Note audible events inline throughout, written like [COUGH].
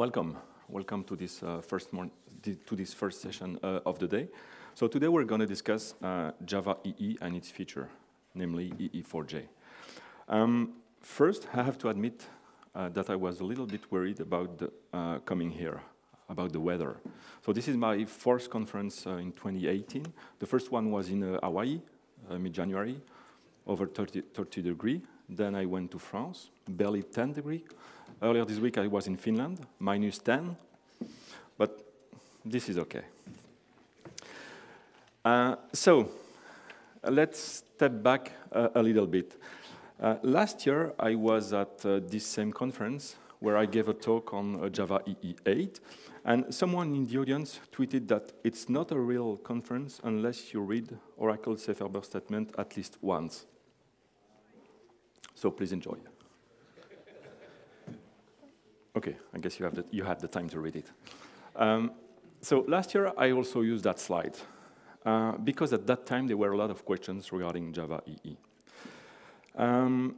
welcome. Welcome to this uh, first to this first session uh, of the day. So today we're going to discuss uh, Java EE and its feature, namely EE4J. Um, first, I have to admit uh, that I was a little bit worried about the, uh, coming here, about the weather. So this is my fourth conference uh, in 2018. The first one was in Hawaii, mid-January, over 30, 30 degree. Then I went to France, barely 10 degree. Earlier this week I was in Finland, minus 10, but this is okay. Uh, so let's step back a little bit. Uh, last year I was at uh, this same conference where I gave a talk on uh, Java EE8, and someone in the audience tweeted that it's not a real conference unless you read Oracle Safe Harbor statement at least once. So please enjoy. Okay, I guess you, have the, you the time to read it. Um, so last year, I also used that slide, uh, because at that time, there were a lot of questions regarding Java EE. Um,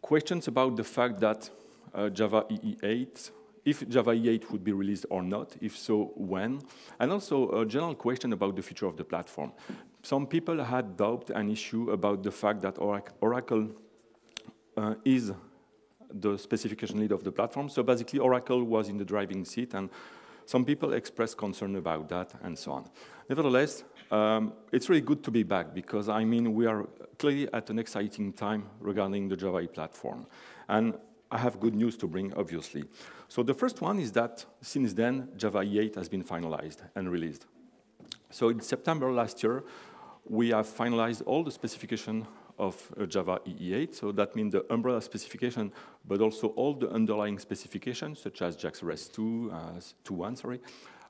questions about the fact that uh, Java EE8, if Java EE8 would be released or not, if so, when, and also a general question about the future of the platform. Some people had doubt and issue about the fact that Oracle uh, is the specification lead of the platform. So basically, Oracle was in the driving seat, and some people expressed concern about that, and so on. Nevertheless, um, it's really good to be back, because, I mean, we are clearly at an exciting time regarding the Java platform. And I have good news to bring, obviously. So the first one is that since then, Java E8 has been finalized and released. So in September last year, we have finalized all the specification of uh, Java EE8. So that means the umbrella specification, but also all the underlying specifications, such as JAX-RS 2, uh, 2.1, sorry,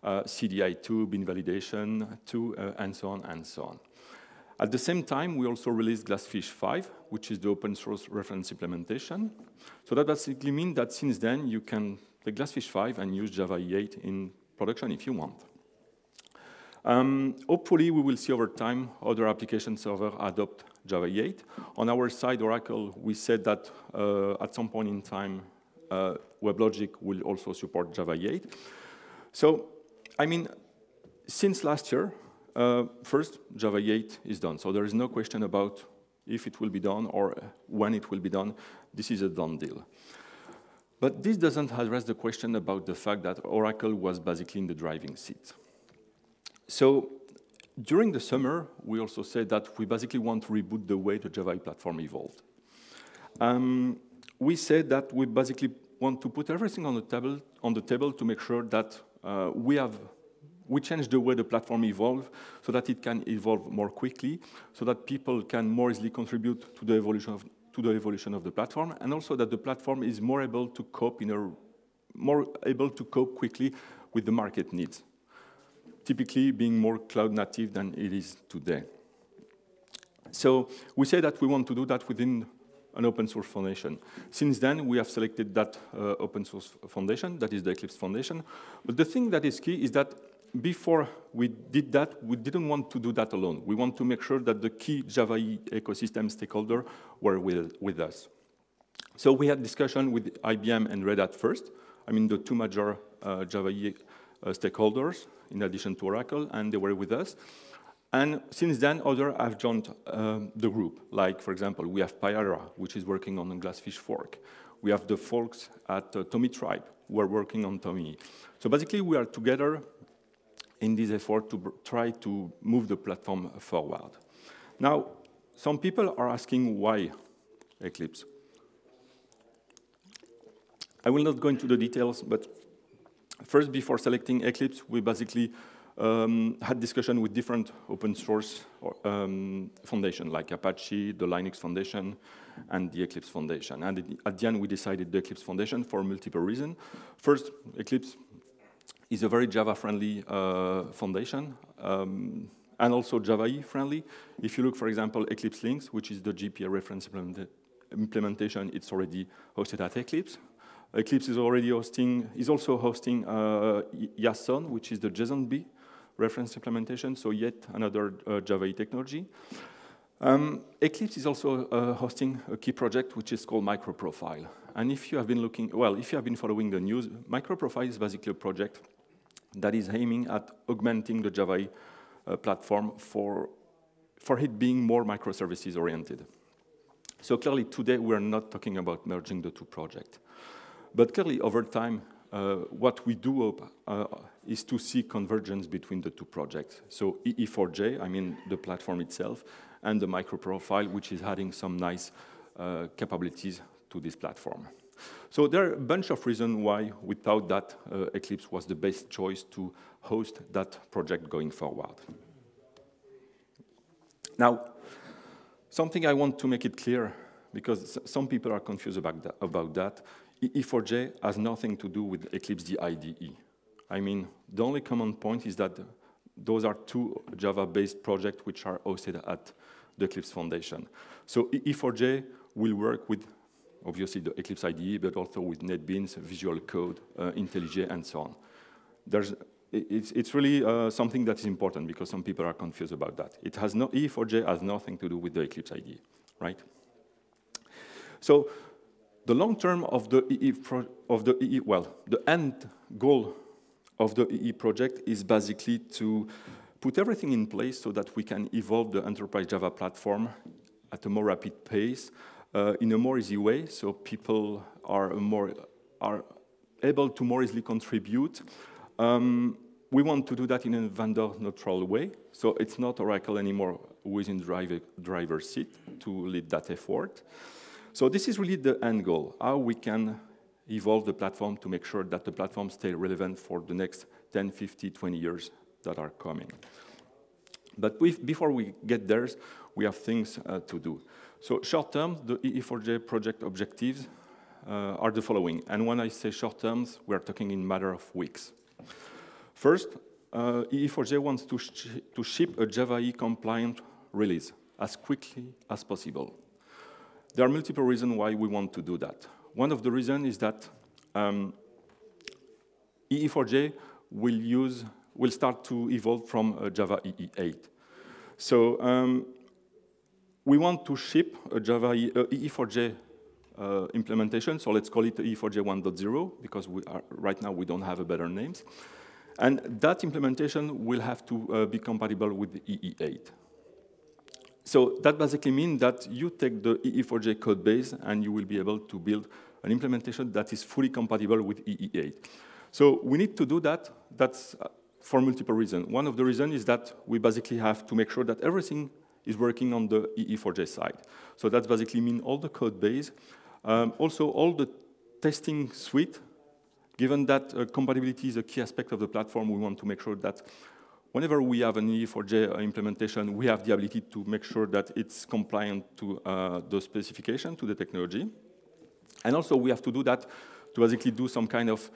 uh, CDI2, bean validation 2, uh, and so on and so on. At the same time, we also released Glassfish 5, which is the open source reference implementation. So that basically means that since then, you can take Glassfish 5 and use Java E8 in production if you want. Um, hopefully, we will see over time other application server adopt Java 8. On our side, Oracle, we said that uh, at some point in time, uh, WebLogic will also support Java 8. So, I mean, since last year, uh, first, Java 8 is done. So there is no question about if it will be done or when it will be done. This is a done deal. But this doesn't address the question about the fact that Oracle was basically in the driving seat. So during the summer, we also said that we basically want to reboot the way the Java platform evolved. Um, we said that we basically want to put everything on the table, on the table to make sure that uh, we have we change the way the platform evolves so that it can evolve more quickly, so that people can more easily contribute to the evolution of, to the evolution of the platform, and also that the platform is more able to cope in a more able to cope quickly with the market needs typically being more cloud native than it is today. So we say that we want to do that within an open source foundation. Since then, we have selected that uh, open source foundation, that is the Eclipse Foundation. But the thing that is key is that before we did that, we didn't want to do that alone. We want to make sure that the key Java ecosystem stakeholders were with, with us. So we had discussion with IBM and Red Hat first. I mean, the two major uh, Java stakeholders in addition to Oracle, and they were with us. And since then, others have joined um, the group. Like, for example, we have Payara, which is working on a Glassfish fork. We have the folks at uh, Tomitribe, who are working on Tommy. So basically, we are together in this effort to try to move the platform forward. Now, some people are asking why Eclipse. I will not go into the details, but First, before selecting Eclipse, we basically um, had discussion with different open source or, um, foundation, like Apache, the Linux Foundation, and the Eclipse Foundation. And at the end, we decided the Eclipse Foundation for multiple reasons. First, Eclipse is a very Java-friendly uh, foundation, um, and also Java-E friendly. If you look, for example, Eclipse Links, which is the JPA reference implementation, it's already hosted at Eclipse. Eclipse is already hosting, is also hosting uh, Yasson, which is the JSON-B reference implementation, so yet another uh, Java technology. Um, Eclipse is also uh, hosting a key project which is called MicroProfile. And if you have been looking, well, if you have been following the news, MicroProfile is basically a project that is aiming at augmenting the Java uh, platform for, for it being more microservices oriented. So clearly today we're not talking about merging the two projects. But clearly over time, uh, what we do hope uh, is to see convergence between the two projects. So EE4J, I mean the platform itself, and the microprofile, which is adding some nice uh, capabilities to this platform. So there are a bunch of reasons why, without that, uh, Eclipse was the best choice to host that project going forward. Now, something I want to make it clear, because some people are confused about that, about that EE4J has nothing to do with Eclipse the IDE. I mean, the only common point is that those are two Java-based projects which are hosted at the Eclipse Foundation. So E4j will work with, obviously, the Eclipse IDE, but also with NetBeans, Visual Code, uh, IntelliJ, and so on. There's, it's, it's really uh, something that is important because some people are confused about that. It has no, E4j has nothing to do with the Eclipse IDE, right? So the long term of the EE, of the EE, well, the end goal of the EE project is basically to put everything in place so that we can evolve the enterprise Java platform at a more rapid pace, uh, in a more easy way, so people are more are able to more easily contribute. Um, we want to do that in a vendor-neutral way, so it's not Oracle anymore who is in driver, driver's seat to lead that effort. So this is really the end goal, how we can evolve the platform to make sure that the platform stays relevant for the next 10, 50, 20 years that are coming. But before we get there, we have things uh, to do. So short term, the EE4J project objectives uh, are the following. And when I say short terms, we are talking in matter of weeks. First, uh, EE4J wants to, sh to ship a Java E compliant release as quickly as possible. There are multiple reasons why we want to do that. One of the reasons is that um, EE4J will use will start to evolve from uh, Java EE8. So um, we want to ship a Java e, uh, EE4J uh, implementation, so let's call it EE4J 1.0, because we are, right now we don't have a better names. And that implementation will have to uh, be compatible with EE8. So that basically means that you take the EE4J code base and you will be able to build an implementation that is fully compatible with EE8. So we need to do that. That's uh, for multiple reasons. One of the reasons is that we basically have to make sure that everything is working on the EE4J side. So that basically means all the code base, um, also all the testing suite. Given that uh, compatibility is a key aspect of the platform, we want to make sure that whenever we have an EE4J implementation, we have the ability to make sure that it's compliant to uh, the specification, to the technology. And also we have to do that to basically do some kind of,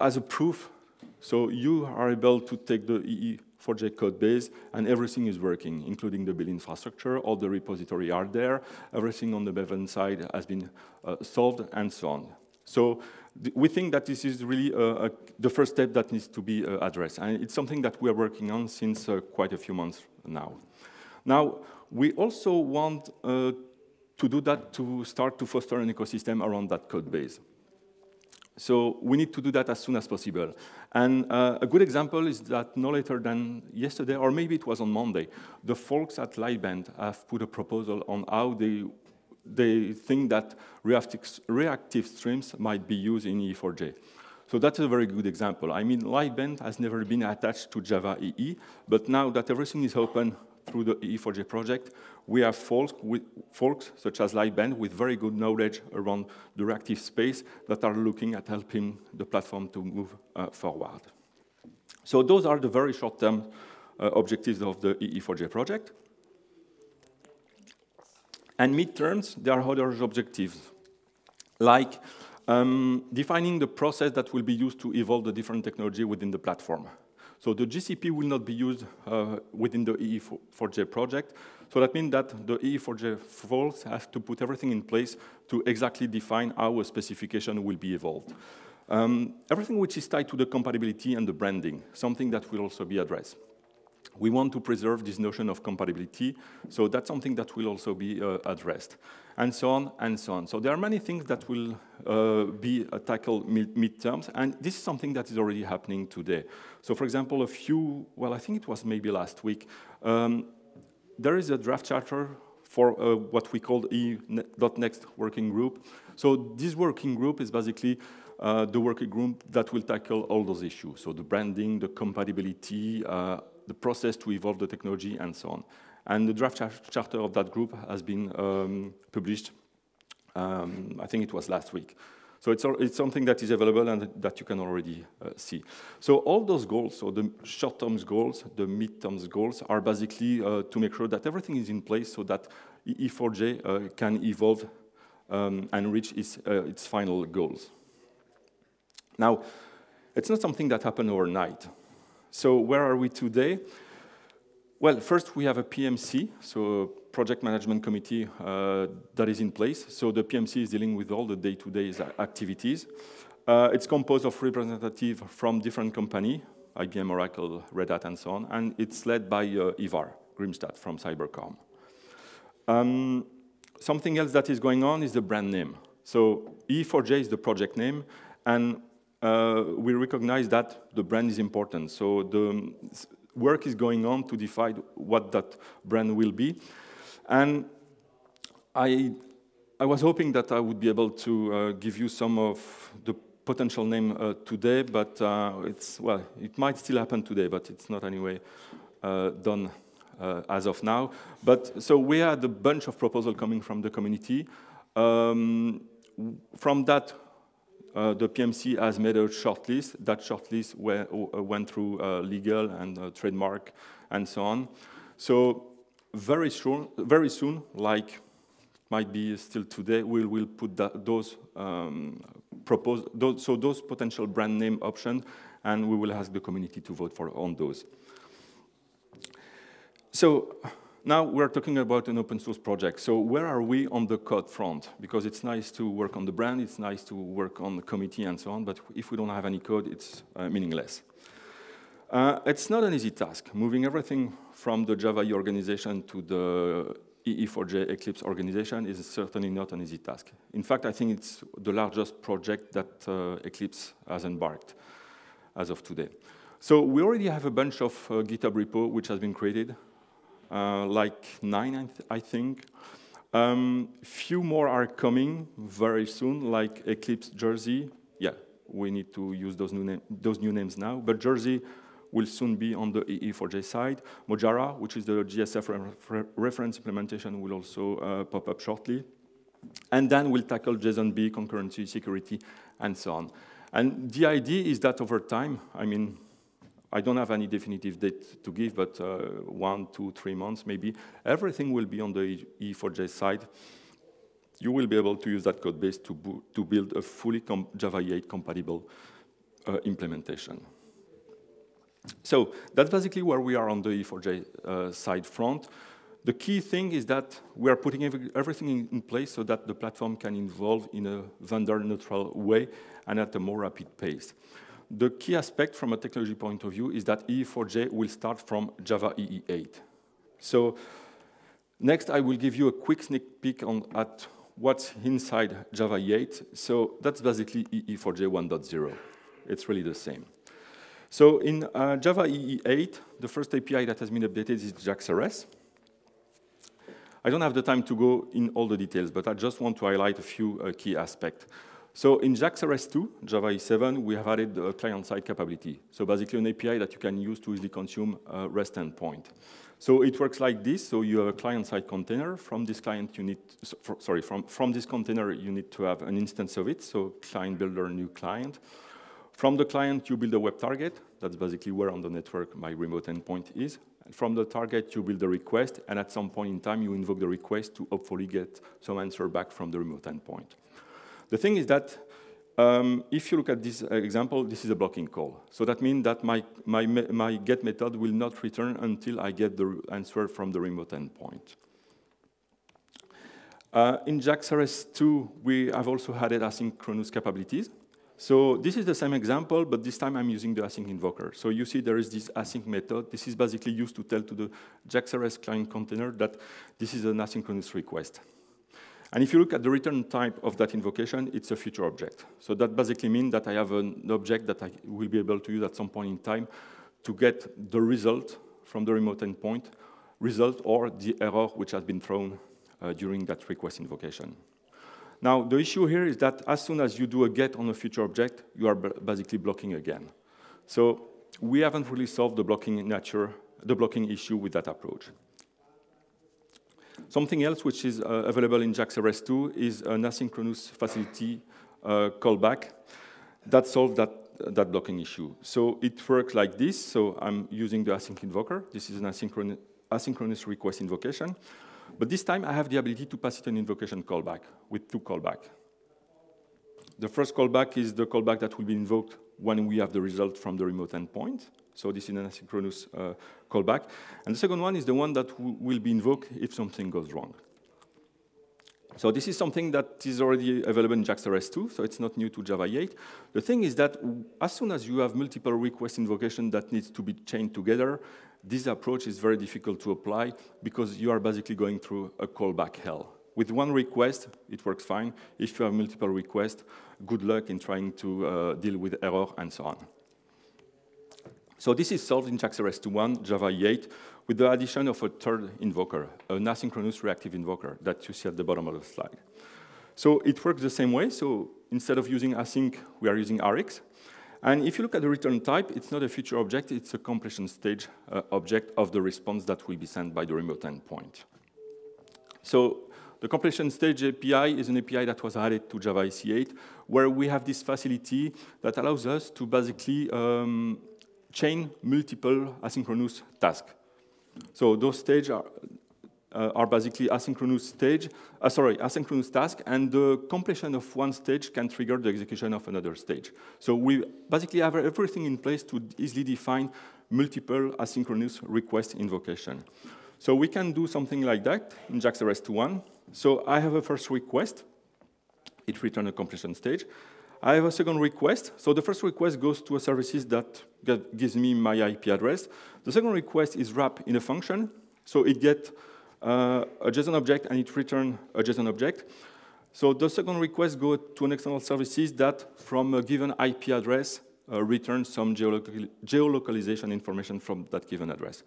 as a proof, so you are able to take the EE4J code base and everything is working, including the build infrastructure, all the repository are there, everything on the Maven side has been uh, solved, and so on. So we think that this is really uh, uh, the first step that needs to be uh, addressed. And it's something that we are working on since uh, quite a few months now. Now, we also want uh, to do that to start to foster an ecosystem around that code base. So we need to do that as soon as possible. And uh, a good example is that no later than yesterday, or maybe it was on Monday, the folks at Lightbend have put a proposal on how they they think that reactive, reactive streams might be used in E4J. So that's a very good example. I mean, Lightbend has never been attached to Java EE, but now that everything is open through the E4J project, we have folks, with, folks such as Lightbend with very good knowledge around the reactive space that are looking at helping the platform to move uh, forward. So those are the very short-term uh, objectives of the EE4J project. And midterms, there are other objectives, like um, defining the process that will be used to evolve the different technology within the platform. So the JCP will not be used uh, within the EE4J project. So that means that the EE4J folks have to put everything in place to exactly define how a specification will be evolved. Um, everything which is tied to the compatibility and the branding, something that will also be addressed. We want to preserve this notion of compatibility, so that's something that will also be uh, addressed, and so on and so on. So there are many things that will uh, be uh, tackled mid midterms, and this is something that is already happening today. So for example, a few, well, I think it was maybe last week, um, there is a draft charter for uh, what we call E.Next working group. So this working group is basically uh, the working group that will tackle all those issues. So the branding, the compatibility, uh, the process to evolve the technology, and so on. And the draft char charter of that group has been um, published, um, I think it was last week. So it's, it's something that is available and that you can already uh, see. So all those goals, so the short-term goals, the mid-term goals, are basically uh, to make sure that everything is in place so that E4J uh, can evolve um, and reach its, uh, its final goals. Now, it's not something that happened overnight. So where are we today? Well, first we have a PMC, so a project management committee uh, that is in place. So the PMC is dealing with all the day-to-day -day activities. Uh, it's composed of representatives from different companies, IBM, Oracle, Red Hat, and so on, and it's led by uh, Ivar Grimstad from Cybercom. Um, something else that is going on is the brand name. So E4J is the project name, and uh, we recognize that the brand is important. So the work is going on to define what that brand will be. And I, I was hoping that I would be able to uh, give you some of the potential name uh, today, but uh, it's, well, it might still happen today, but it's not anyway uh, done uh, as of now. But so we had a bunch of proposals coming from the community. Um, from that, uh, the PMC has made a shortlist. That shortlist went, uh, went through uh, legal and trademark and so on. So very soon, very soon, like it might be still today, we will put that, those um, propose those, so those potential brand name options, and we will ask the community to vote for on those. So now we're talking about an open source project. So where are we on the code front? Because it's nice to work on the brand, it's nice to work on the committee and so on, but if we don't have any code, it's uh, meaningless. Uh, it's not an easy task. Moving everything from the Java organization to the EE4J Eclipse organization is certainly not an easy task. In fact, I think it's the largest project that uh, Eclipse has embarked as of today. So we already have a bunch of uh, GitHub repo which has been created. Uh, like nine, I, th I think. Um, few more are coming very soon, like Eclipse Jersey. Yeah, we need to use those new, those new names now, but Jersey will soon be on the EE4J side. Mojarra, which is the JSF re reference implementation, will also uh, pop up shortly. And then we'll tackle JSON-B, concurrency, security, and so on. And the idea is that over time, I mean, I don't have any definitive date to give, but uh, one, two, three months maybe, everything will be on the E4J side. You will be able to use that code base to, to build a fully Java 8 compatible uh, implementation. So that's basically where we are on the E4J uh, side front. The key thing is that we are putting every, everything in, in, place so that the platform can evolve in a vendor-neutral way and at a more rapid pace. The key aspect from a technology point of view is that E4J will start from Java EE8. So next, I will give you a quick sneak peek on at what's inside Java E8. So that's basically EE4J 1.0. It's really the same. So in uh, Java EE8, the first API that has been updated is JAX-RS. I don't have the time to go in all the details, but I just want to highlight a few uh, key aspects. So in JAX-RS2, Java E7, we have added a client-side capability. So basically an API that you can use to easily consume a REST endpoint. So it works like this. So you have a client-side container. From this client, you need, sorry, from, from this container, you need to have an instance of it. So client builder, new client. From the client, you build a web target. That's basically where on the network my remote endpoint is. And from the target, you build a request. And at some point in time, you invoke the request to hopefully get some answer back from the remote endpoint. The thing is that um, if you look at this example, this is a blocking call. So that means that my, my, my get method will not return until I get the answer from the remote endpoint. Uh, in JAX-RS2, we have also added asynchronous capabilities. So this is the same example, but this time I'm using the async invoker. So you see there is this async method. This is basically used to tell to the JAX-RS client container that this is an asynchronous request. And if you look at the return type of that invocation, it's a future object. So that basically means that I have an object that I will be able to use at some point in time to get the result from the remote endpoint, result or the error which has been thrown uh, during that request invocation. Now, the issue here is that as soon as you do a get on a future object, you are basically blocking again. So we haven't really solved the blocking nature, the blocking issue with that approach. Something else which is uh, available in JAX-RS2 is an asynchronous facility uh, callback that solves that, that blocking issue. So it works like this. So I'm using the async invoker. This is an asynchronous, asynchronous request invocation. But this time I have the ability to pass it an invocation callback with two callbacks. The first callback is the callback that will be invoked when we have the result from the remote endpoint. So this is an asynchronous uh, callback. And the second one is the one that will be invoked if something goes wrong. So this is something that is already available in JAX-RS2, so it's not new to Java 8. The thing is that as soon as you have multiple request invocation that needs to be chained together, this approach is very difficult to apply because you are basically going through a callback hell. With one request, it works fine. If you have multiple requests, good luck in trying to uh, deal with error and so on. So this is solved in JAX-RS 2.1, Java 8, with the addition of a third invoker, an asynchronous reactive invoker that you see at the bottom of the slide. So it works the same way. So instead of using async, we are using Rx. And if you look at the return type, it's not a future object, it's a completion stage uh, object of the response that will be sent by the remote endpoint. So the completion stage API is an API that was added to Java SE 8, where we have this facility that allows us to basically um, chain multiple asynchronous tasks. So those stages are, uh, are basically asynchronous stage, uh, sorry, asynchronous task, and the completion of one stage can trigger the execution of another stage. So we basically have everything in place to easily define multiple asynchronous request invocation. So we can do something like that in JAX-RS 2.1. So I have a first request. It returns a completion stage. I have a second request. So the first request goes to a services that gives me my IP address. The second request is wrapped in a function. So it gets uh, a JSON object and it returns a JSON object. So the second request goes to an external services that from a given IP address uh, returns some geolocal geolocalization information from that given address.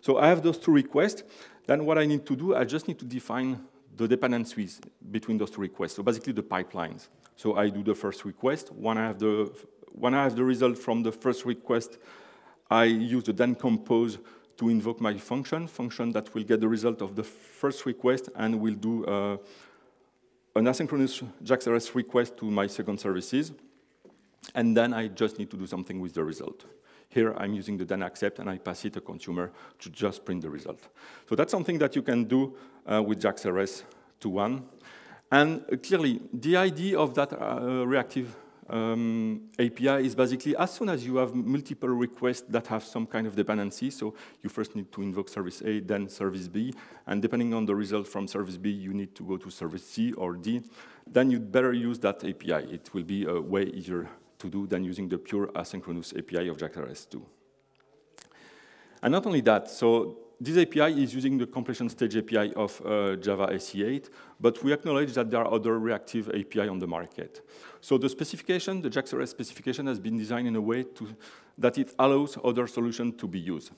So I have those two requests. Then what I need to do, I just need to define the dependencies between those two requests. So basically the pipelines. So I do the first request. When I have the, when I have the result from the first request, I use the then compose to invoke my function, function that will get the result of the first request and will do uh, an asynchronous JAX-RS request to my second services. And then I just need to do something with the result. Here I'm using the then accept and I pass it a consumer to just print the result. So that's something that you can do uh, with JAX-RS 2.1. And clearly, the idea of that uh, reactive um, API is basically as soon as you have multiple requests that have some kind of dependency, so you first need to invoke service A, then service B, and depending on the result from service B, you need to go to service C or D, then you'd better use that API. It will be uh, way easier to do than using the pure asynchronous API of JAX-RS 2. And not only that, so this API is using the completion stage API of uh, Java SE8, but we acknowledge that there are other reactive API on the market. So the specification, the JAX-RS specification has been designed in a way to, that it allows other solutions to be used.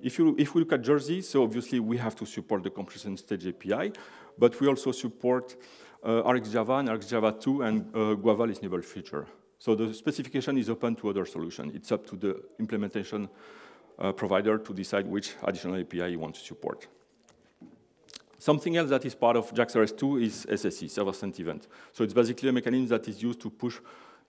If, you, if we look at Jersey, so obviously we have to support the completion stage API, but we also support uh, RxJava and RxJava 2 and uh, Guava listenable future. So the specification is open to other solutions. It's up to the implementation uh, provider to decide which additional API you want to support. Something else that is part of JAX-RS 2 is SSE, server sent event. So it's basically a mechanism that is used to push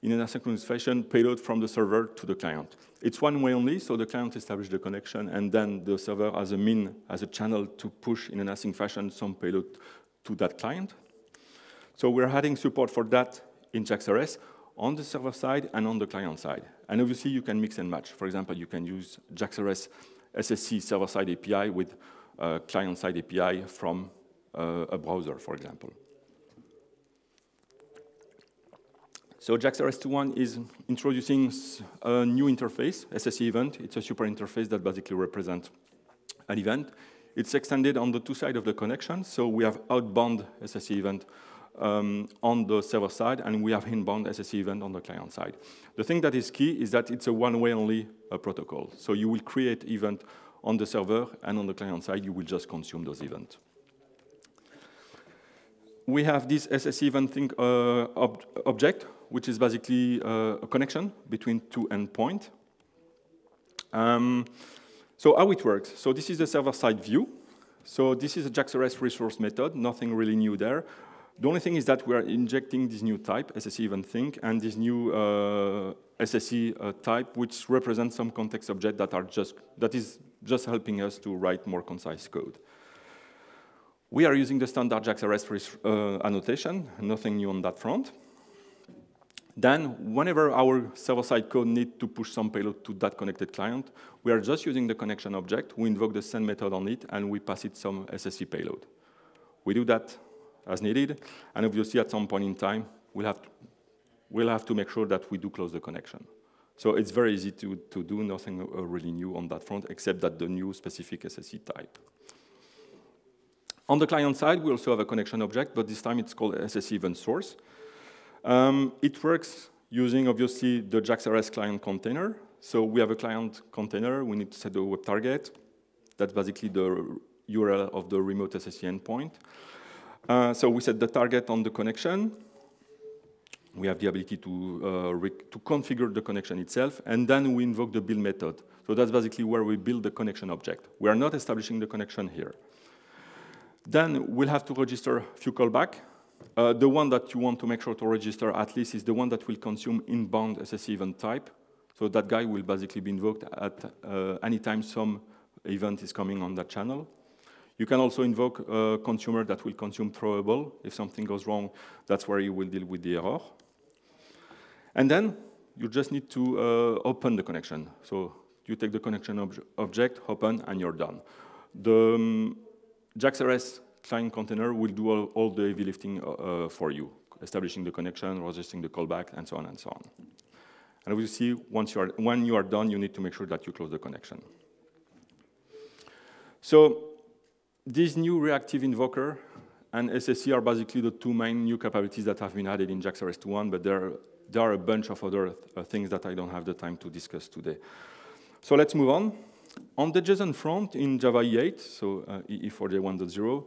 in an asynchronous fashion payload from the server to the client. It's one way only, so the client establishes the connection, and then the server has a mean, as a channel to push in an async fashion some payload to that client. So we're adding support for that in JAX-RS on the server side and on the client side. And obviously, you can mix and match. For example, you can use JAX-RS SSE server-side API with uh, client-side API from uh, a browser, for example. So JAX-RS2.1 is introducing a new interface, SSE event. It's a super interface that basically represents an event. It's extended on the two sides of the connection. So we have outbound SSE event um, on the server side, and we have inbound SSE event on the client side. The thing that is key is that it's a one-way only uh, protocol. So you will create event on the server, and on the client side, you will just consume those events. We have this SSE event sink, uh, ob object, which is basically uh, a connection between two endpoints. Um, so how it works? So this is the server-side view. So this is a JAX-RS resource method, nothing really new there. The only thing is that we are injecting this new type, SSE event sink, and this new uh, SSE uh, type, which represents some context object that are just that is just helping us to write more concise code. We are using the standard JAX-RS uh, annotation, nothing new on that front. Then, whenever our server-side code needs to push some payload to that connected client, we are just using the connection object, we invoke the send method on it, and we pass it some SSE payload. We do that as needed, and obviously at some point in time, we'll have to, we'll have to make sure that we do close the connection. So it's very easy to, to do, nothing uh, really new on that front, except that the new specific SSE type. On the client side, we also have a connection object, but this time it's called SSE event source. Um, it works using, obviously, the JAX-RS client container. So we have a client container. We need to set the web target. That's basically the URL of the remote SSE endpoint. Uh, so we set the target on the connection. We have the ability to, uh, to configure the connection itself, and then we invoke the build method. So that's basically where we build the connection object. We are not establishing the connection here. Then we'll have to register a few callbacks. Uh, the one that you want to make sure to register at least is the one that will consume inbound SSE event type. So that guy will basically be invoked at uh, any time some event is coming on that channel. You can also invoke a consumer that will consume throwable. If something goes wrong, that's where you will deal with the error. And then you just need to uh, open the connection. So you take the connection ob object, open, and you're done. The um, JAX-RS client container will do all, all the heavy lifting uh, uh, for you, establishing the connection, registering the callback, and so on and so on. And we see once you are, when you are done, you need to make sure that you close the connection. So this new reactive invoker and SSE are basically the two main new capabilities that have been added in JAX-RS 2.1, but there, there are a bunch of other uh, things that I don't have the time to discuss today. So let's move on. On the JSON front in Java E8, so uh, EE4J1.0,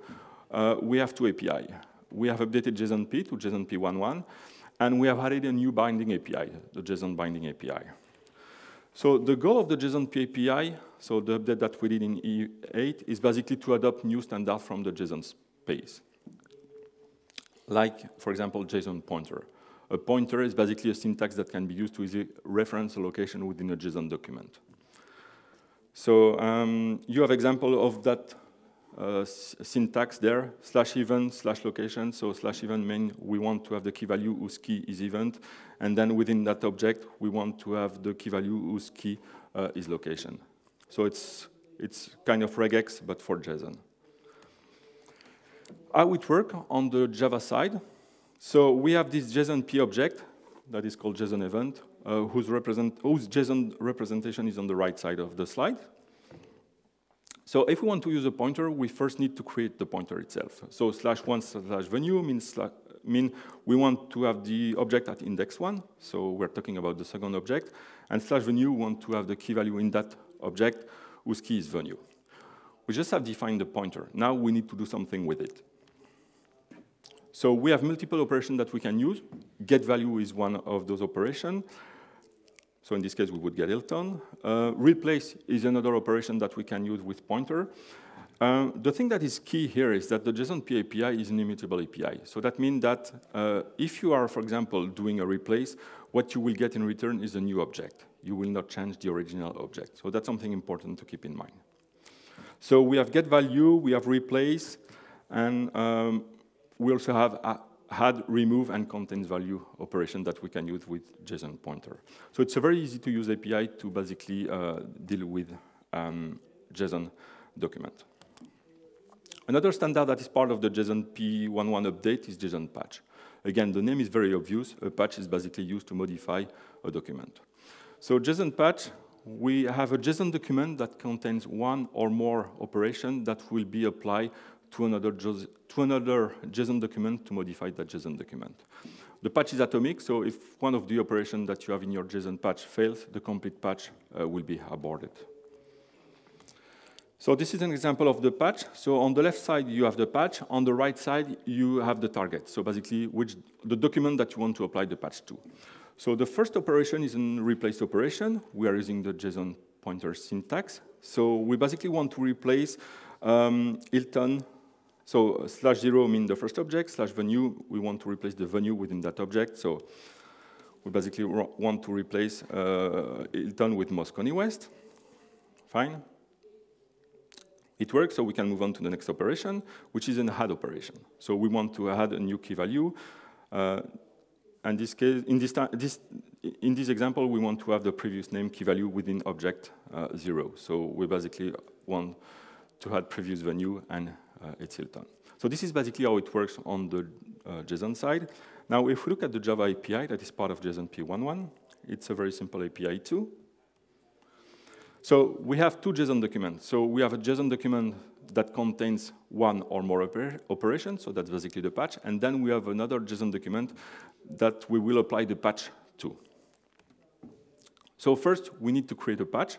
uh, we have two API. We have updated JSON-P to JSON-P 1.1, and we have added a new binding API, the JSON binding API. So the goal of the JSON-P API, so the update that we did in E8, is basically to adopt new standards from the JSON space. Like, for example, JSON pointer. A pointer is basically a syntax that can be used to easily reference a location within a JSON document. So um, you have example of that uh, syntax there, slash event, slash location. So slash event means we want to have the key value whose key is event. And then within that object, we want to have the key value whose key uh, is location. So it's, it's kind of regex, but for JSON. How it work on the Java side? So we have this JSON P object that is called JSON event, uh, whose, represent, whose JSON representation is on the right side of the slide. So if we want to use a pointer, we first need to create the pointer itself. So slash one slash venue means mean we want to have the object at index one. So we're talking about the second object. And slash venue, want to have the key value in that object whose key is venue. We just have defined the pointer. Now we need to do something with it. So we have multiple operations that we can use. Get value is one of those operations. So in this case, we would get Hilton. Uh, replace is another operation that we can use with pointer. Uh, the thing that is key here is that the JSON-P API is an immutable API. So that means that uh, if you are, for example, doing a replace, what you will get in return is a new object. You will not change the original object. So that's something important to keep in mind. So we have get value, we have replace, and um, we also have had remove and contains value operation that we can use with JSON pointer. So it's a very easy to use API to basically uh, deal with um, JSON document. Another standard that is part of the JSON P11 update is JSON patch. Again, the name is very obvious. A patch is basically used to modify a document. So JSON patch, we have a JSON document that contains one or more operation that will be applied to another, to another JSON document to modify that JSON document. The patch is atomic, so if one of the operations that you have in your JSON patch fails, the complete patch uh, will be aborted. So this is an example of the patch. So on the left side, you have the patch. On the right side, you have the target. So basically, which the document that you want to apply the patch to. So the first operation is an replace operation. We are using the JSON pointer syntax. So we basically want to replace um, Hilton. So slash zero means the first object, slash venue, we want to replace the venue within that object. So we basically want to replace uh, Hilton with Moscone West. Fine. It works, so we can move on to the next operation, which is an add operation. So we want to add a new key value. Uh, and this case, in this, this, in this example, we want to have the previous name key value within object uh, zero. So we basically want to add previous venue and uh, Hilton. So this is basically how it works on the uh, JSON side. Now, if we look at the Java API that is part of JSON P11, it's a very simple API too. So we have two JSON documents. So we have a JSON document that contains one or more oper operations, so that's basically the patch, and then we have another JSON document that we will apply the patch to. So first, we need to create a patch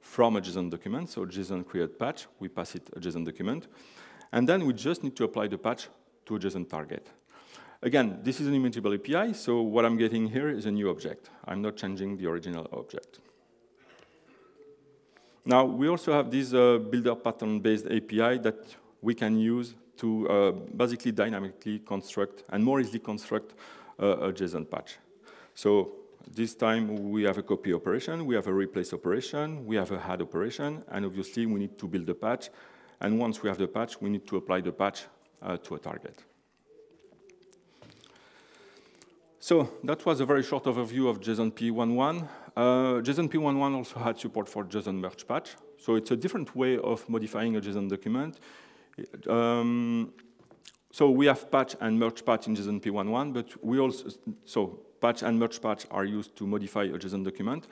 from a JSON document, so JSON create patch, we pass it a JSON document, and then we just need to apply the patch to a JSON target. Again, this is an immutable API, so what I'm getting here is a new object. I'm not changing the original object. Now, we also have this uh, builder pattern-based API that we can use to uh, basically dynamically construct and more easily construct uh, a JSON patch. So this time we have a copy operation, we have a replace operation, we have a add operation, and obviously we need to build a patch. And once we have the patch, we need to apply the patch uh, to a target. So that was a very short overview of JSON P11. Uh, JSON P11 also had support for JSON merge patch. So it's a different way of modifying a JSON document. Um, so we have patch and merge patch in JSON P11, but we also, so patch and merge patch are used to modify a JSON document.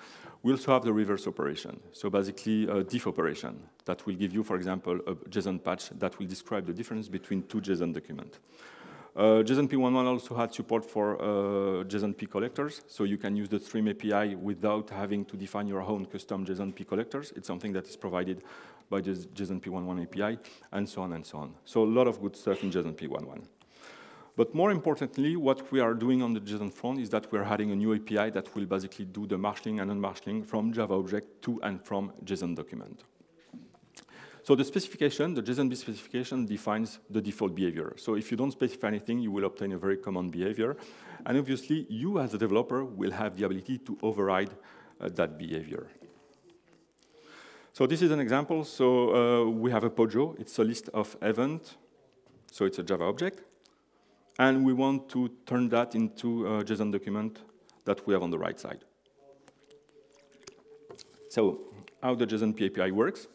We also have the reverse operation. So basically a diff operation that will give you, for example, a JSON patch that will describe the difference between two JSON documents. Uh, JSON P11 also had support for uh, JSON P collectors, so you can use the Stream API without having to define your own custom JSON P collectors. It's something that is provided by the JSON P11 API, and so on and so on. So a lot of good stuff in JSON P11. But more importantly, what we are doing on the JSON front is that we're adding a new API that will basically do the marshalling and unmarshalling from Java object to and from JSON document. So the specification, the JSONB specification defines the default behavior. So if you don't specify anything, you will obtain a very common behavior. And obviously, you as a developer will have the ability to override uh, that behavior. So this is an example. So uh, we have a POJO. It's a list of events. So it's a Java object. And we want to turn that into a JSON document that we have on the right side. So how the JSON API works.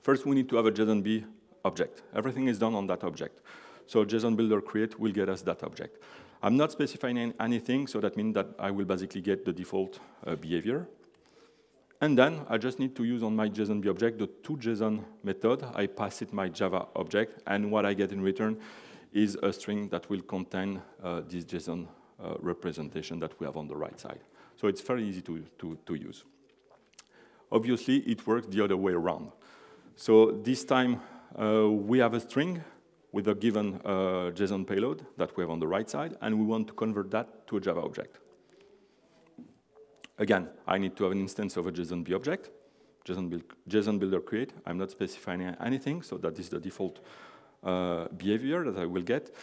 First, we need to have a JSONB object. Everything is done on that object. So JSON builder create will get us that object. I'm not specifying anything, so that means that I will basically get the default uh, behavior. And then I just need to use on my JSONB object the toJSON method. I pass it my Java object, and what I get in return is a string that will contain uh, this JSON uh, representation that we have on the right side. So it's very easy to, to, to use. Obviously, it works the other way around. So this time uh, we have a string with a given JSON payload that we have on the right side, and we want to convert that to a Java object. Again, I need to have an instance of a JSONB object, JSON, build, JSON builder create. I'm not specifying anything, so that is the default behavior that I will get.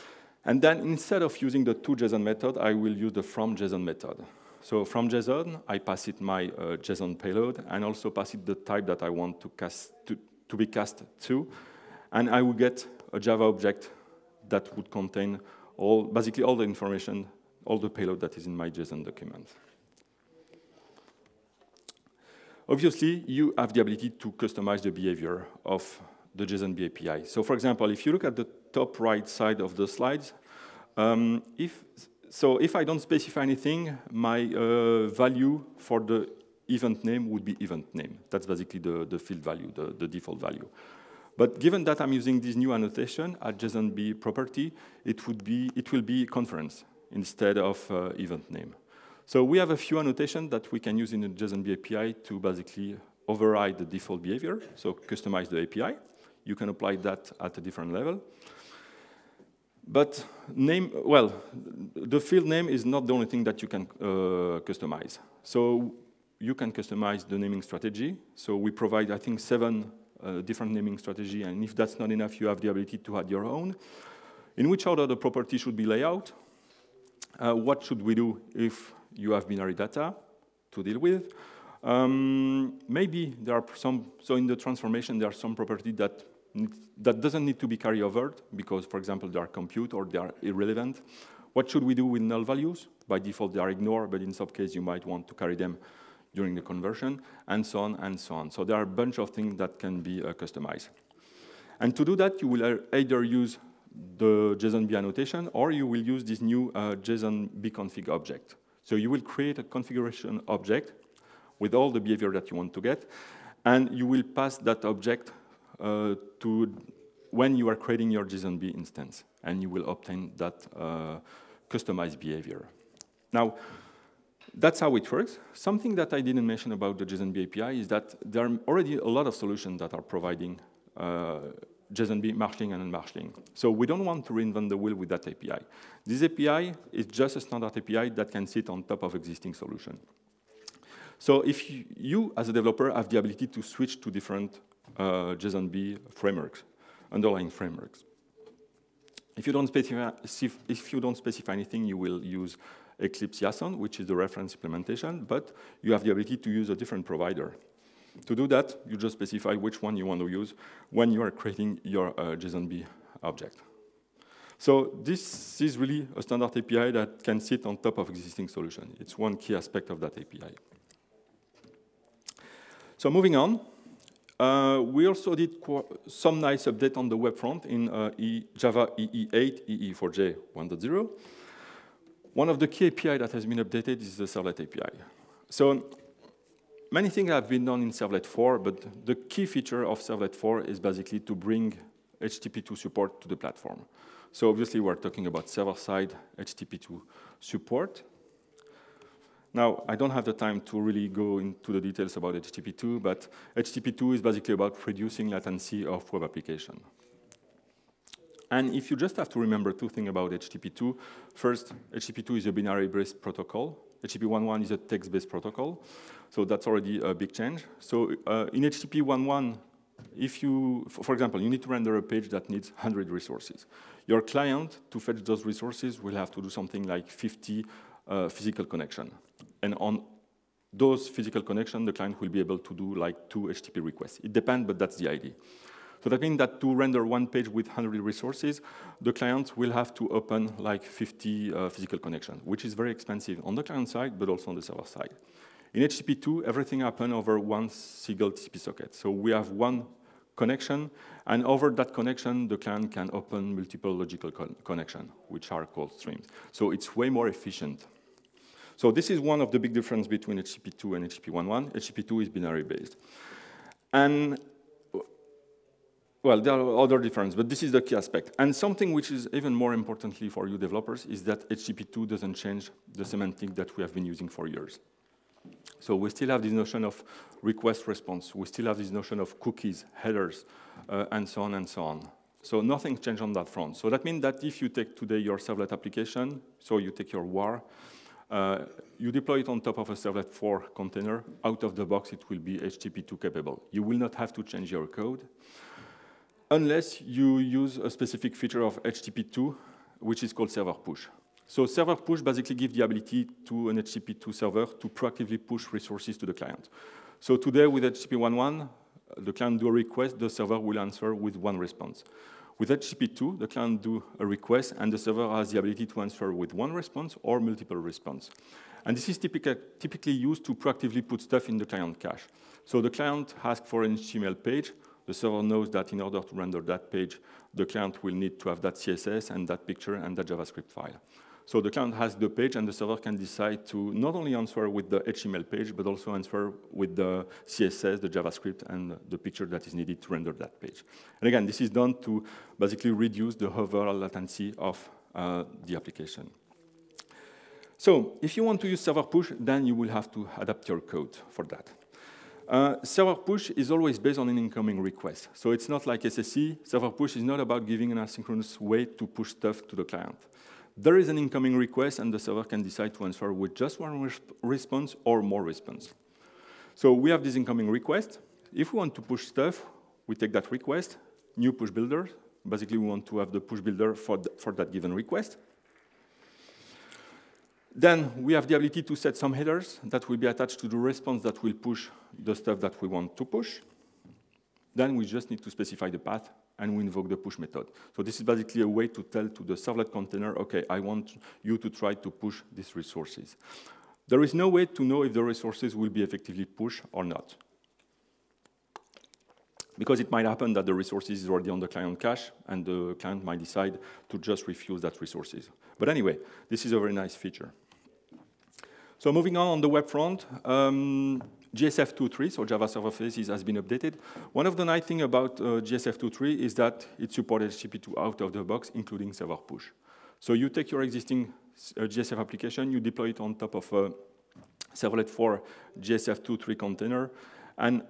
And then instead of using the toJSON method, I will use the from JSON method. So from JSON, I pass it my uh, JSON payload and also pass it the type that I want to, cast to, to be cast to. And I will get a Java object that would contain all, basically all the information, all the payload that is in my JSON document. Obviously, you have the ability to customize the behavior of the JSONB API. So for example, if you look at the top right side of the slides, Um, if, so if I don't specify anything, my uh, value for the event name would be event name. That's basically the, the field value, the, the default value. But given that I'm using this new annotation at JSONB property, it, would be, it will be conference instead of uh, event name. So we have a few annotations that we can use in the JSONB API to basically override the default behavior, so customize the API. You can apply that at a different level. But name, well, the field name is not the only thing that you can uh, customize. So you can customize the naming strategy. So we provide, I think, seven uh, different naming strategy, and if that's not enough, you have the ability to add your own. In which order the property should be laid out? Uh, what should we do if you have binary data to deal with? Um, maybe there are some, so in the transformation, there are some property that, that doesn't need to be carried over because, for example, they are compute or they are irrelevant. What should we do with null values? By default, they are ignored, but in some case, you might want to carry them during the conversion, and so on and so on. So there are a bunch of things that can be uh, customized. And to do that, you will either use the JSON-B annotation, or you will use this new uh, JSON bconfig object. So you will create a configuration object with all the behavior that you want to get. And you will pass that object to when you are creating your JSON-B instance, and you will obtain that uh, customized behavior. Now, that's how it works. Something that I didn't mention about the JSON-B API is that there are already a lot of solutions that are providing uh, JSON-B marshalling and unmarshalling. So we don't want to reinvent the wheel with that API. This API is just a standard API that can sit on top of existing solution. So if you, as a developer, have the ability to switch to different uh, JSON-B frameworks, underlying frameworks. If you, don't specify, if you don't specify anything, you will use Eclipse Yasson, which is the reference implementation, but you have the ability to use a different provider. To do that, you just specify which one you want to use when you are creating your uh, JSON-B object. So this is really a standard API that can sit on top of existing solution. It's one key aspect of that API. So moving on, uh, we also did some nice update on the web front in uh, e Java EE8, EE4J 1.0. One of the key API that has been updated is the Servlet API. So many things have been done in Servlet 4, but the key feature of Servlet 4 is basically to bring HTTP2 support to the platform. So obviously, we're talking about server-side HTTP2 support. Now, I don't have the time to really go into the details about HTTP2, but HTTP2 is basically about reducing latency of web application. And if you just have to remember two things about HTTP2, first, HTTP2 is a binary-based protocol. HTTP 1.1 is a text-based protocol, so that's already a big change. So uh, in HTTP 1.1, if you, for example, you need to render a page that needs 100 resources. Your client, to fetch those resources, will have to do something like 50 uh, physical connection. And on those physical connections, the client will be able to do like two HTTP requests. It depends, but that's the idea. So that means that to render one page with 100 resources, the client will have to open like 50 uh, physical connections, which is very expensive on the client side, but also on the server side. In HTTP2, everything happens over one single TCP socket. So we have one connection, and over that connection, the client can open multiple logical con connections, which are called streams. So it's way more efficient so this is one of the big differences between HTTP2 and HTTP 1.1. HTTP2 is binary-based. And, well, there are other differences, but this is the key aspect. And something which is even more importantly for you developers is that HTTP2 doesn't change the semantic that we have been using for years. So we still have this notion of request response. We still have this notion of cookies, headers, uh, and so on and so on. So nothing changed on that front. So that means that if you take today your servlet application, so you take your WAR, uh, you deploy it on top of a Servlet 4 container. Out of the box, it will be HTTP2 capable. You will not have to change your code unless you use a specific feature of HTTP2, which is called server push. So server push basically gives the ability to an HTTP2 server to proactively push resources to the client. So today with HTTP 1.1, the client do a request, the server will answer with one response. With HTTP2, the client do a request, and the server has the ability to answer with one response or multiple response. And this is typically used to proactively put stuff in the client cache. So the client asks for an HTML page, The server knows that in order to render that page, the client will need to have that CSS and that picture and that JavaScript file. So the client has the page, and the server can decide to not only answer with the HTML page, but also answer with the CSS, the JavaScript, and the picture that is needed to render that page. And again, this is done to basically reduce the overall latency of uh, the application. So if you want to use server push, then you will have to adapt your code for that. Uh, server push is always based on an incoming request. So it's not like SSE. Server push is not about giving an asynchronous way to push stuff to the client. There is an incoming request, and the server can decide to answer with just one resp response or more response. So we have this incoming request. If we want to push stuff, we take that request, new push builder. Basically, we want to have the push builder for, th for that given request. Then we have the ability to set some headers that will be attached to the response that will push the stuff that we want to push. Then we just need to specify the path and we invoke the push method. So this is basically a way to tell to the servlet container, okay, I want you to try to push these resources. There is no way to know if the resources will be effectively pushed or not. Because it might happen that the resources is already on the client cache, and the client might decide to just refuse that resources. But anyway, this is a very nice feature. So moving on on the web front, um, JSF 2.3, so Java Server Faces, has been updated. One of the nice things about uh, JSF 2.3 is that it supports HTTP2 out of the box, including server push. So you take your existing uh, JSF application, you deploy it on top of a servlet 4 JSF 2.3 container, and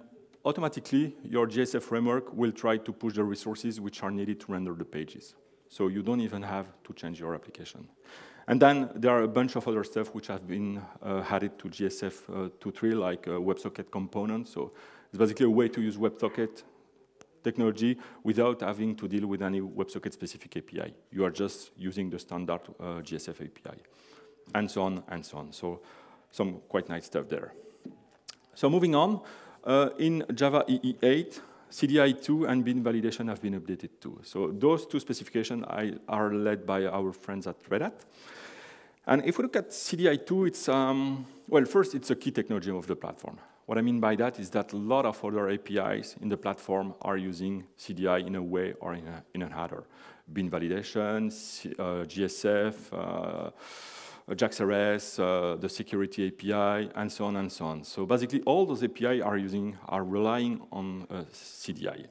automatically your JSF framework will try to push the resources which are needed to render the pages. So you don't even have to change your application. And then there are a bunch of other stuff which have been uh, added to JSF uh, 2.3, like uh, WebSocket components. So it's basically a way to use WebSocket technology without having to deal with any WebSocket-specific API. You are just using the standard uh, JSF API, and so on and so on. So some quite nice stuff there. So moving on, uh, in Java EE 8, CDI2 and bean validation have been updated too. So those two specifications are led by our friends at Red Hat. And if we look at CDI2, it's, um, well, first, it's a key technology of the platform. What I mean by that is that a lot of other APIs in the platform are using CDI in a way or in, a, in another. Bean validation, C, uh, JSF, uh, JAX-RS, uh, the security API, and so on and so on. So basically, all those API are using are relying on uh, CDI.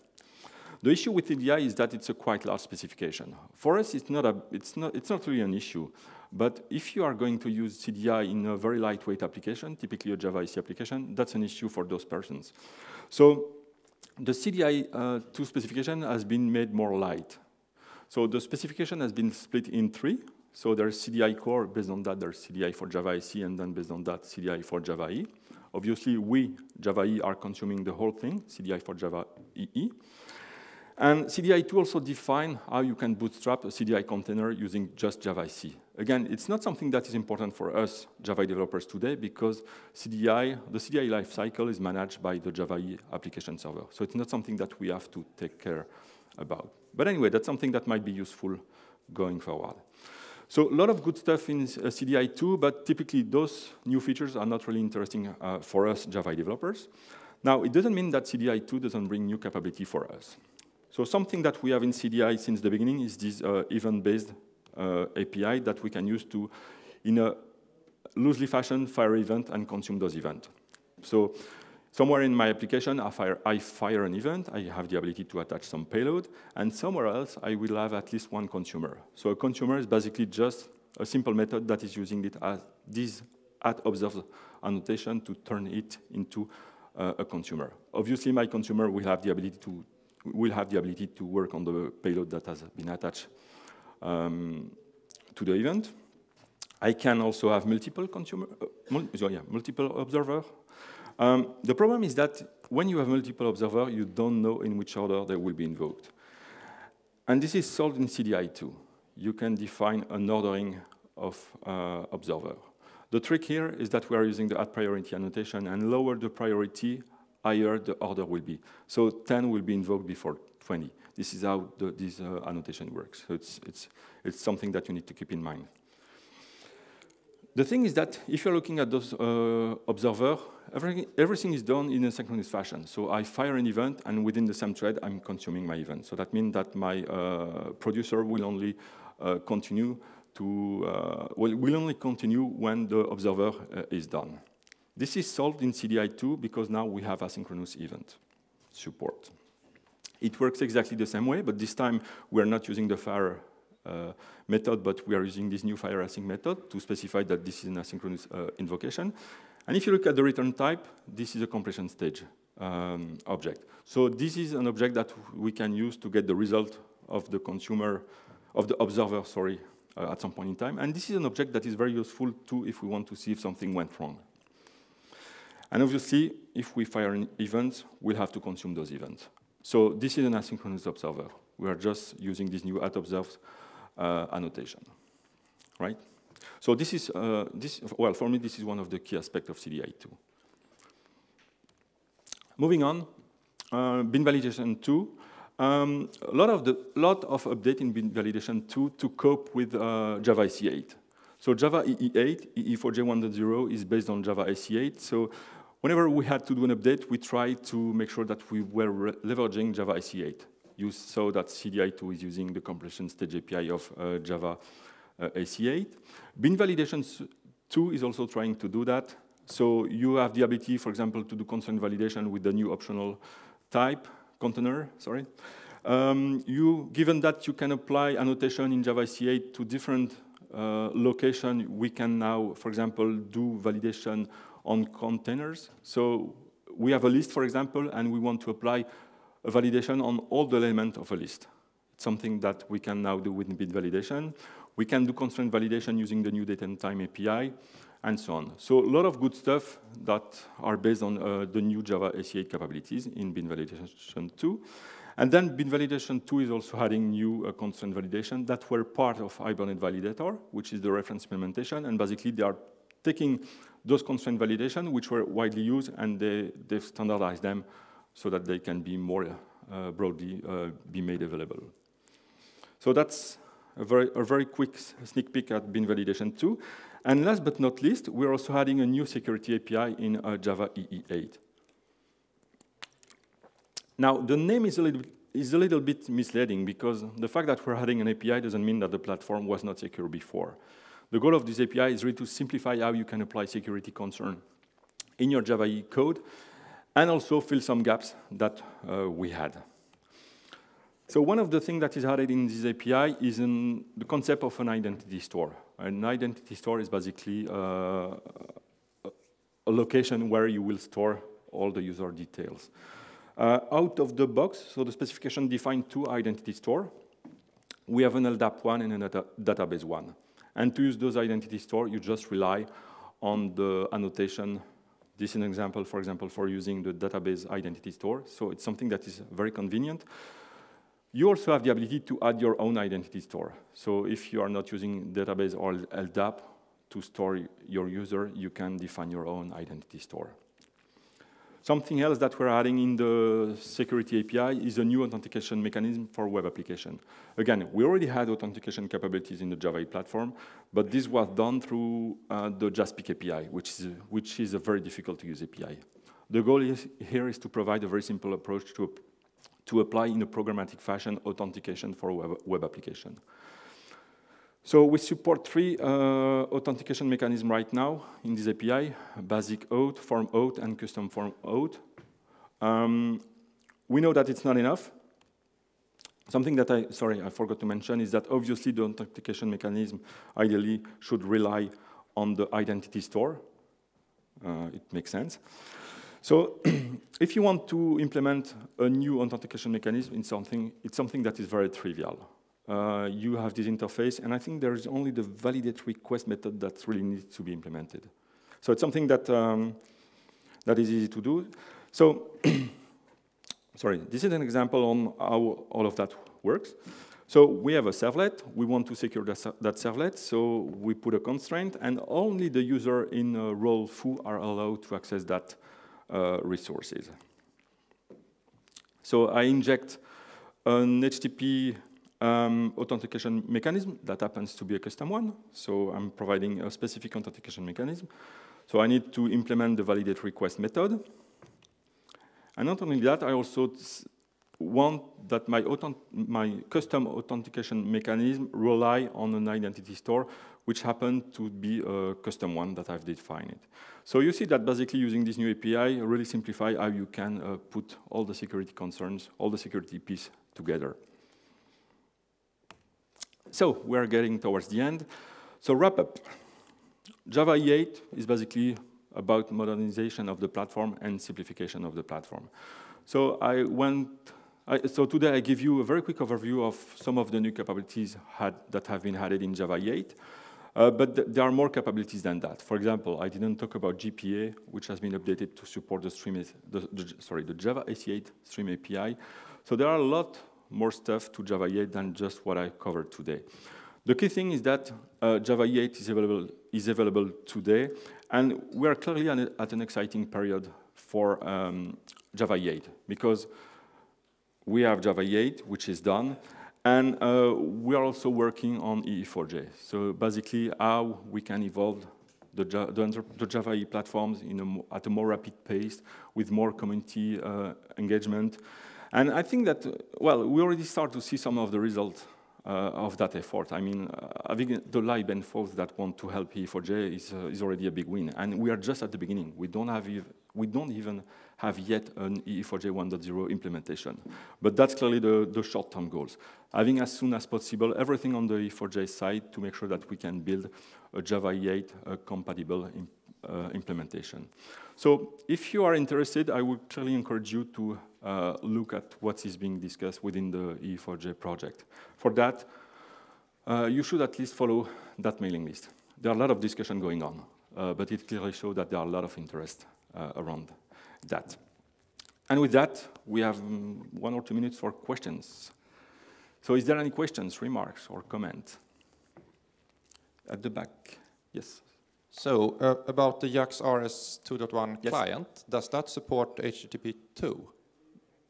The issue with CDI is that it's a quite large specification. For us, it's not a, it's not, it's not really an issue. But if you are going to use CDI in a very lightweight application, typically a Java SE application, that's an issue for those persons. So the CDI uh, 2 specification has been made more light. So the specification has been split in three. So there's CDI core, based on that there's CDI for Java SE, and then based on that CDI for Java E. Obviously, we, Java E, are consuming the whole thing, CDI for Java EE. And CDI2 also define how you can bootstrap a CDI container using just Java SE. Again, it's not something that is important for us Java developers today because CDI, the CDI lifecycle is managed by the Java E application server. So it's not something that we have to take care about. But anyway, that's something that might be useful going forward. So a lot of good stuff in uh, CDI2, but typically those new features are not really interesting uh, for us Java developers. Now, it doesn't mean that CDI2 doesn't bring new capability for us. So something that we have in CDI since the beginning is this uh, event-based uh, API that we can use to, in a loosely fashion, fire event and consume those events. So Somewhere in my application, I fire, I fire, an event, I have the ability to attach some payload, and somewhere else, I will have at least one consumer. So a consumer is basically just a simple method that is using it as this at observe annotation to turn it into uh, a consumer. Obviously, my consumer will have the ability to will have the ability to work on the payload that has been attached um, to the event. I can also have multiple consumer, uh, mul yeah, multiple observer um, the problem is that when you have multiple observers, you don't know in which order they will be invoked. And this is solved in CDI2. You can define an ordering of uh, observer. The trick here is that we are using the at priority annotation, and lower the priority, higher the order will be. So 10 will be invoked before 20. This is how the, this uh, annotation works. So it's, it's, it's something that you need to keep in mind. The thing is that if you're looking at those uh, observers, everything, everything is done in a synchronous fashion. So I fire an event, and within the same thread, I'm consuming my event. So that means that my uh, producer will only uh, continue to, uh, well, will only continue when the observer uh, is done. This is solved in CDI2 because now we have asynchronous event support. It works exactly the same way, but this time we're not using the fire method, but we are using this new fire async method to specify that this is an asynchronous uh, invocation. And if you look at the return type, this is a completion stage um, object. So this is an object that we can use to get the result of the consumer, of the observer, sorry, uh, at some point in time. And this is an object that is very useful too if we want to see if something went wrong. And obviously, if we fire an event, we'll have to consume those events. So this is an asynchronous observer. We are just using this new at observes uh, annotation, right? So this is, uh, this, well, for me, this is one of the key aspects of CDI2. Moving on, uh, bean validation 2. Um, a lot of the lot of update in bean validation 2 to cope with uh, Java SE8. So Java EE8, EE4J1.0 is based on Java SE8. So whenever we had to do an update, we tried to make sure that we were leveraging Java SE8. You saw that CDI2 is using the completion stage API of uh, Java uh, SE8. Bean validation 2 is also trying to do that. So you have the ability, for example, to do constraint validation with the new optional type, container, sorry. Um, you, given that you can apply annotation in Java SE8 to different uh, location, we can now, for example, do validation on containers. So we have a list, for example, and we want to apply a validation on all the elements of a list. It's something that we can now do with bean validation. We can do constraint validation using the new date and time API, and so on. So a lot of good stuff that are based on uh, the new Java SE8 capabilities in bean validation 2. And then bean validation 2 is also adding new uh, constraint validation that were part of Hibernate Validator, which is the reference implementation. And basically, they are taking those constraint validation, which were widely used, and they, they've standardized them so that they can be more uh, broadly uh, be made available. So that's a very, a very quick sneak peek at bean validation 2. And last but not least, we're also adding a new security API in uh, Java EE8. Now, the name is a, little, is a little bit misleading because the fact that we're adding an API doesn't mean that the platform was not secure before. The goal of this API is really to simplify how you can apply security concern in your Java EE code and also fill some gaps that uh, we had. So one of the things that is added in this API is the concept of an identity store. An identity store is basically uh, a location where you will store all the user details. Uh, out of the box, so the specification defined two identity store. We have an LDAP one and a data database one. And to use those identity store, you just rely on the annotation. This is an example, for example, for using the database identity store. So it's something that is very convenient. You also have the ability to add your own identity store. So if you are not using database or LDAP to store your user, you can define your own identity store. Something else that we're adding in the security API is a new authentication mechanism for web application. Again, we already had authentication capabilities in the Java platform, but this was done through uh, the JASPIC API, which is, which is a very difficult to use API. The goal is, here is to provide a very simple approach to, to apply in a programmatic fashion authentication for web, web application. So we support three uh, authentication mechanisms right now in this API, basic auth, form auth, and custom form auth. Um, we know that it's not enough. Something that I, sorry, I forgot to mention is that obviously the authentication mechanism ideally should rely on the identity store. Uh, it makes sense. So [CLEARS THROAT] if you want to implement a new authentication mechanism in something, it's something that is very trivial uh, you have this interface, and I think there is only the validate request method that really needs to be implemented. So it's something that, um, that is easy to do. So, [CLEARS THROAT] sorry, this is an example on how all of that works. So we have a servlet, we want to secure that, that servlet, so we put a constraint, and only the user in role foo are allowed to access that uh, resources. So I inject an HTTP um, authentication mechanism that happens to be a custom one. So I'm providing a specific authentication mechanism. So I need to implement the validate request method. And not only that, I also want that my, my custom authentication mechanism rely on an identity store, which happen to be a custom one that I've defined. So you see that basically using this new API really simplify how you can uh, put all the security concerns, all the security piece together. So we're getting towards the end. So wrap up. Java E8 is basically about modernization of the platform and simplification of the platform. So I went, I, so today I give you a very quick overview of some of the new capabilities had, that have been added in Java 8. Uh, but th there are more capabilities than that. For example, I didn't talk about JPA, which has been updated to support the stream, the, the, sorry, the Java SE8 Stream API. So there are a lot more stuff to Java 8 than just what I covered today. The key thing is that uh, Java 8 is available, is available today, and we are clearly an, at an exciting period for um, Java 8 because we have Java 8, which is done, and uh, we are also working on EE4J. So basically, how we can evolve the, the, the Java platforms a, at a more rapid pace with more community uh, engagement. And I think that, well, we already start to see some of the results uh, of that effort. I mean, uh, having the lib and folks that want to help EE4J is, uh, is already a big win. And we are just at the beginning. We don't, have ev we don't even have yet an EE4J 1.0 implementation. But that's clearly the, the short-term goals. Having as soon as possible everything on the EE4J side to make sure that we can build a Java E8 uh, compatible imp uh, implementation. So if you are interested, I would clearly encourage you to uh, look at what is being discussed within the EE4J project. For that, uh, you should at least follow that mailing list. There are a lot of discussion going on, uh, but it clearly shows that there are a lot of interest uh, around that. And with that, we have um, one or two minutes for questions. So is there any questions, remarks, or comment? At the back, yes. So uh, about the JAX RS 2.1 yes. client, does that support HTTP 2?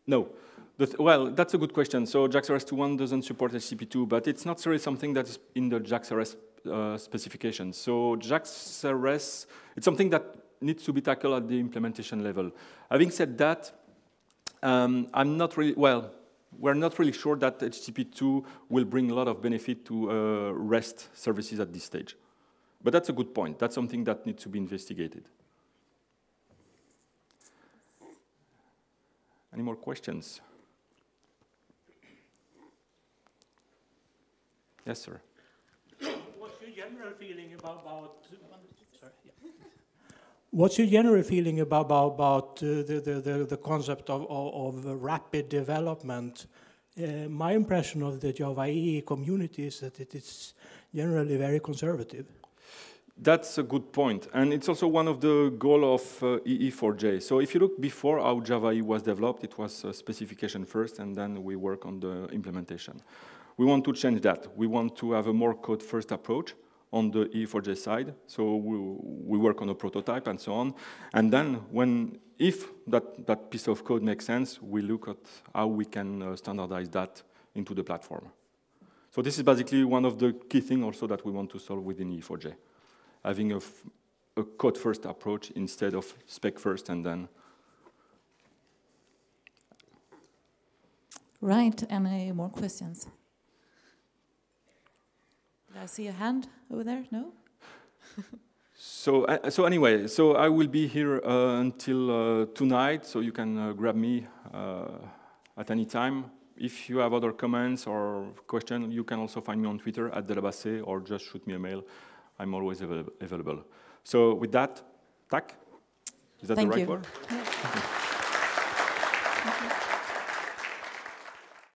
No. Th well, that's a good question. So JAX RS 2.1 doesn't support HTTP2, but it's not really something that is in the JAX RS uh, specification. So JAX RS, it's something that needs to be tackled at the implementation level. Having said that, um, I'm not really, well, we're not really sure that HTTP2 will bring a lot of benefit to uh, REST services at this stage. But that's a good point. That's something that needs to be investigated. Any more questions? Yes, sir. What's your general feeling about, about sorry, yeah. What's your general feeling about, about, about uh, the, the, the, the, concept of, of, of rapid development? Uh, my impression of the Java EE community is that it is generally very conservative. That's a good point. And it's also one of the goal of uh, EE4J. So if you look before how Java EE was developed, it was a specification first, and then we work on the implementation. We want to change that. We want to have a more code-first approach on the EE4J side. So we, we work on a prototype and so on. And then when, if that, that piece of code makes sense, we look at how we can uh, standardize that into the platform. So this is basically one of the key things also that we want to solve within EE4J having a, a code first approach instead of spec first and then. Right, any more questions? Did I see a hand over there? No? [LAUGHS] so, uh, so anyway, so I will be here uh, until uh, tonight, so you can uh, grab me uh, at any time. If you have other comments or questions, you can also find me on Twitter at Delabassee or just shoot me a mail. I'm always available. So with that, tack, is that Thank the right you. word? [LAUGHS]